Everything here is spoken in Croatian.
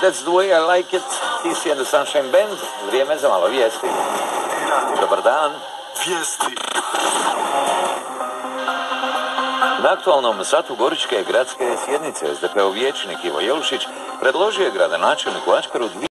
That's the way I like it. This je The Sunshine Band. Vrijeme za malo vijesti. Dobar dan. Vijesti. Na aktualnom satu Goričke gradske sjednice SDP-ov vijećnik Ivo Jelušić predložio je gradonačelniku Ačkaru